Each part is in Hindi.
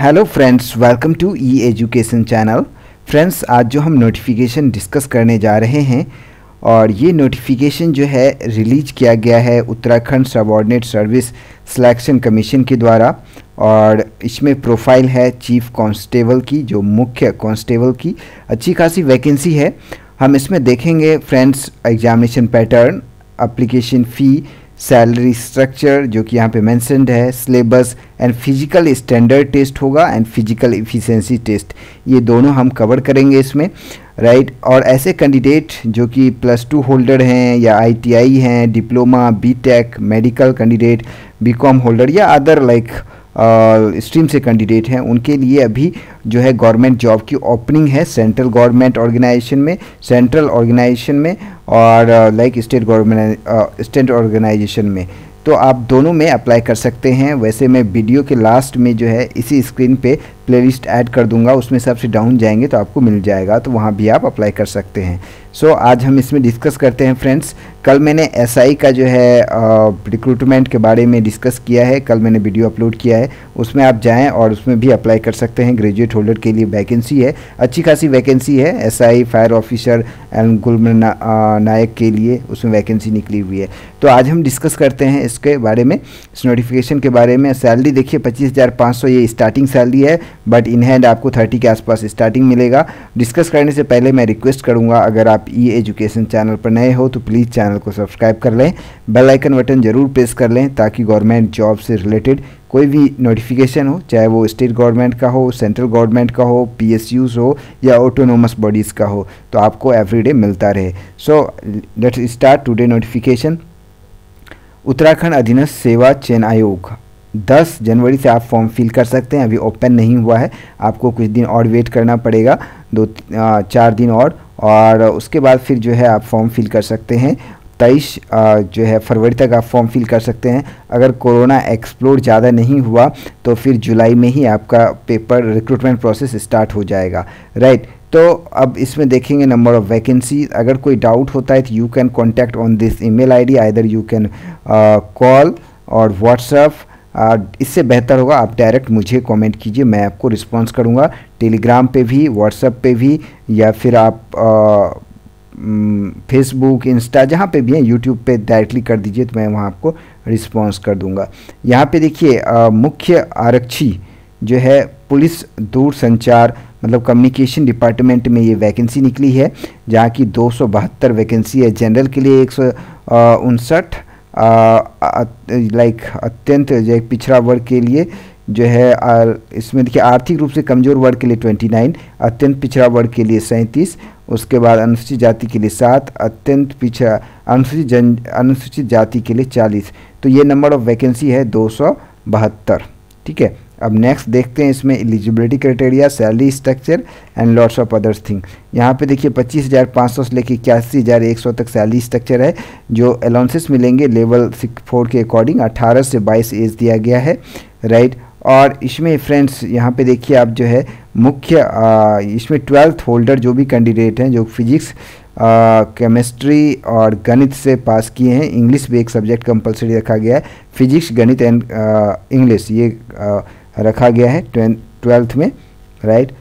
Hello friends welcome to E education channel friends आज जो हम नोटिफिकेशन डिस्कस करने जा रहे हैं, और ये नोटिफिकेशन जो है रिलीज़ किया गया है Uttarakhand subordinate service selection commission के द्वारा, और इसमें प्रोफ़ाइल है चीफ कांस्टेबल की, जो मुख्य कांस्टेबल की। अच्छी खासी वैकेंसी है। हम इसमें देखेंगे friends examination pattern application fee salary structure जो कि यहाँ पे मैंसनड है syllabus and physical standard test होगा एंड फ़िज़िकल इफ़िशेंसी टेस्ट ये दोनों हम कवर करेंगे इसमें राइट right? और ऐसे कैंडिडेट जो कि प्लस टू होल्डर हैं या आईटीआई हैं diploma BTech medical candidate BCom holder या अदर लाइक like, स्ट्रीम से कैंडिडेट हैं, उनके लिए अभी जो है गवर्नमेंट जॉब की ओपनिंग है सेंट्रल गवर्नमेंट ऑर्गेनाइजेशन में सेंट्रल ऑर्गेनाइजेशन में और like state government state organization में। तो आप दोनों में अप्लाई कर सकते हैं। वैसे मैं वीडियो के लास्ट में जो है इसी स्क्रीन पे प्लेलिस्ट ऐड कर दूँगा उसमें सबसे डाउन जाएँगे तो आपको मिल जाएगा तो वहाँ भी आप अप्लाई कर सकते हैं। सो so, आज हम इसमें डिस्कस करते हैं फ्रेंड्स कल मैंने एसआई का जो है रिक्रूटमेंट के बारे में डिस्कस किया है कल मैंने वीडियो अपलोड किया है उसमें आप जाएँ और उसमें भी अप्लाई कर सकते हैं। ग्रेजुएट होल्डर के लिए वैकेंसी है अच्छी खासी वैकेंसी है एसआई फायर ऑफिसर एंड गुलमर ना, नायक के लिए उसमें वैकेंसी निकली हुई है। तो आज हम डिस्कस करते हैं इसके बारे में। इस नोटिफिकेशन के बारे में। सैलरी देखिए पच्चीस ये स्टार्टिंग सैलरी है। बट इन हैंड आपको थर्टी के आसपास स्टार्टिंग मिलेगा। डिस्कस करने से पहले मैं रिक्वेस्ट करूँगा, अगर आप ई एजुकेशन चैनल पर नए हो तो प्लीज़ चैनल को सब्सक्राइब कर लें। बेल आइकन बटन ज़रूर प्रेस कर लें, ताकि गवर्नमेंट जॉब से रिलेटेड कोई भी नोटिफिकेशन हो, चाहे वो स्टेट गवर्नमेंट का हो सेंट्रल गवर्नमेंट का हो पी हो, या ऑटोनोमस बॉडीज़ का हो तो आपको एवरीडे मिलता रहे। So let's start today notification Uttarakhand अधीनस्थ सेवा चयन आयोग। 10 जनवरी से आप फॉर्म फिल कर सकते हैं। अभी ओपन नहीं हुआ है। आपको कुछ दिन और वेट करना पड़ेगा। दो चार दिन और। और उसके बाद फिर जो है आप फॉर्म फिल कर सकते हैं। तेईस जो है फरवरी तक आप फॉर्म फिल कर सकते हैं। अगर कोरोना एक्सप्लोर ज़्यादा नहीं हुआ तो फिर जुलाई में ही आपका पेपर रिक्रूटमेंट प्रोसेस स्टार्ट हो जाएगा। राइट तो अब इसमें देखेंगे नंबर ऑफ़ वैकेंसी अगर कोई डाउट होता है तो you can contact on this email ID either you can call और व्हाट्सएप इससे बेहतर होगा, आप डायरेक्ट मुझे कमेंट कीजिए, मैं आपको रिस्पॉन्स करूँगा। टेलीग्राम पे भी व्हाट्सएप पे भी, या फिर आप फेसबुक इंस्टा जहाँ पे भी हैं यूट्यूब पे डायरेक्टली कर दीजिए तो मैं वहाँ आपको रिस्पॉन्स कर दूँगा। यहाँ पे देखिए मुख्य आरक्षी जो है, पुलिस दूर संचार मतलब कम्युनिकेशन डिपार्टमेंट में ये वैकेंसी निकली है, जहाँ की दो सौ बहत्तर वैकेंसी है। जनरल के लिए एक सौ उनसठ लाइक अत्यंत जो पिछड़ा वर्ग के लिए जो है इसमें देखिए आर्थिक रूप से कमज़ोर वर्ग के लिए 29 अत्यंत पिछड़ा वर्ग के लिए सैंतीस, उसके बाद अनुसूचित जाति के लिए सात, अत्यंत पिछड़ा, अनुसूचित जन, अनुसूचित जाति के लिए 40 तो ये नंबर ऑफ़ वैकेंसी है दो सौ बहत्तर, ठीक है? अब नेक्स्ट देखते हैं इसमें eligibility criteria salary structure and lots of others thing यहाँ पे देखिए पच्चीस हज़ार पाँच सौ से लेकर इक्यासी हज़ार एक सौ तक सैलरी स्ट्रक्चर है जो अलाउंसेस मिलेंगे लेवल सिक्स फोर के अकॉर्डिंग अट्ठारह से बाईस एज दिया गया है राइट और इसमें फ्रेंड्स यहाँ पे देखिए आप जो है मुख्य इसमें ट्वेल्थ होल्डर जो भी कैंडिडेट हैं जो फिजिक्स केमिस्ट्री और गणित से पास किए हैं इंग्लिश भी एक सब्जेक्ट कंपलसरी रखा गया है फिजिक्स गणित एंड इंग्लिश ये आ, रखा गया है ट्वेल्थ में राइट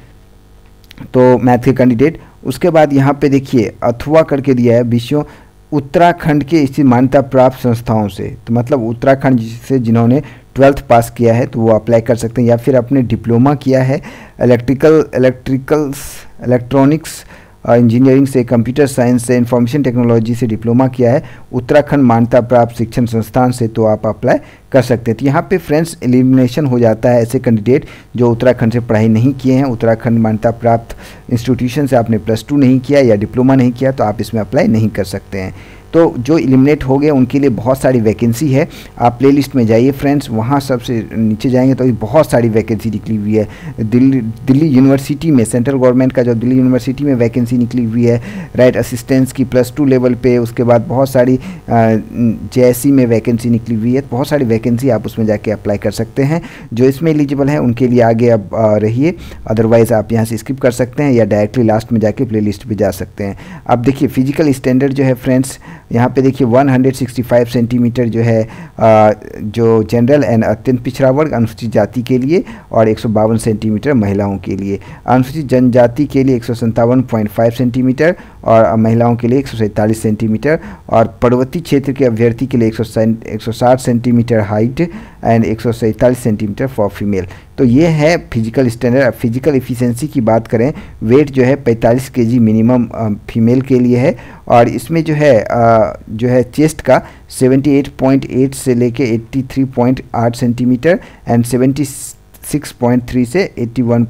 तो मैथ के कैंडिडेट उसके बाद यहाँ पे देखिए, अथवा करके दिया है, विषयों, उत्तराखंड के स्थित मान्यता प्राप्त संस्थाओं से। तो मतलब उत्तराखंड से जिन्होंने ट्वेल्थ पास किया है तो वो अप्लाई कर सकते हैं, या फिर अपने डिप्लोमा किया है इलेक्ट्रिकल इलेक्ट्रिकल्स इलेक्ट्रॉनिक्स इंजीनियरिंग से कंप्यूटर साइंस से इंफॉर्मेशन टेक्नोलॉजी से डिप्लोमा किया है, उत्तराखंड मान्यता प्राप्त शिक्षण संस्थान से तो आप अप्लाई कर सकते तो यहाँ पे फ्रेंड्स एलिमिनेशन हो जाता है ऐसे कैंडिडेट जो उत्तराखंड से पढ़ाई नहीं किए हैं। उत्तराखंड मान्यता प्राप्त इंस्टीट्यूशन से आपने प्लस टू नहीं किया या डिप्लोमा नहीं किया तो आप इसमें अप्लाई नहीं कर सकते हैं। तो जो एलिमिनेट हो गए, उनके लिए बहुत सारी वैकेंसी है। आप प्लेलिस्ट में जाइए फ्रेंड्स, वहाँ सबसे नीचे जाएँगे तो बहुत सारी वैकेंसी निकली हुई है। दिल्ली दिल्ली यूनिवर्सिटी में सेंट्रल गवर्नमेंट का जो दिल्ली यूनिवर्सिटी में वैकेंसी निकली हुई है राइट असिस्टेंस की प्लस टू लेवल पे, उसके बाद बहुत सारी जे में वैकेंसी निकली हुई है। बहुत सारी वैकेंसी आप उसमें जाके अप्लाई कर सकते हैं। जो इसमें एलिजिबल है उनके लिए आगे अब रहिए। अदरवाइज़ आप यहाँ से स्किप कर सकते हैं या डायरेक्टली लास्ट में जाके प्ले लिस्ट जा सकते हैं। अब देखिए फ़िज़िकल स्टैंडर्ड जो है फ्रेंड्स यहाँ पे देखिए 165 सेंटीमीटर जो है आ, जो जनरल एंड अत्यंत पिछड़ा वर्ग अनुसूचित जाति के लिए और एक सौ बावन सेंटीमीटर महिलाओं के लिए। अनुसूचित जनजाति के लिए एक सेंटीमीटर और महिलाओं के लिए एक सौ सैंतालीस सेंटीमीटर और पर्वतीय क्षेत्र के अभ्यर्थी के लिए एक सेंटीमीटर हाइट एंड एक सेंटीमीटर फॉर फीमेल तो ये है फ़िज़िकल स्टैंडर्ड फ़िज़िकल इफ़िशेंसी की बात करें वेट जो है 45 केजी मिनिमम फीमेल के लिए है और इसमें जो है आ, जो है चेस्ट का 78.8 से लेके 83.8 सेंटीमीटर एंड 76.3 से 81.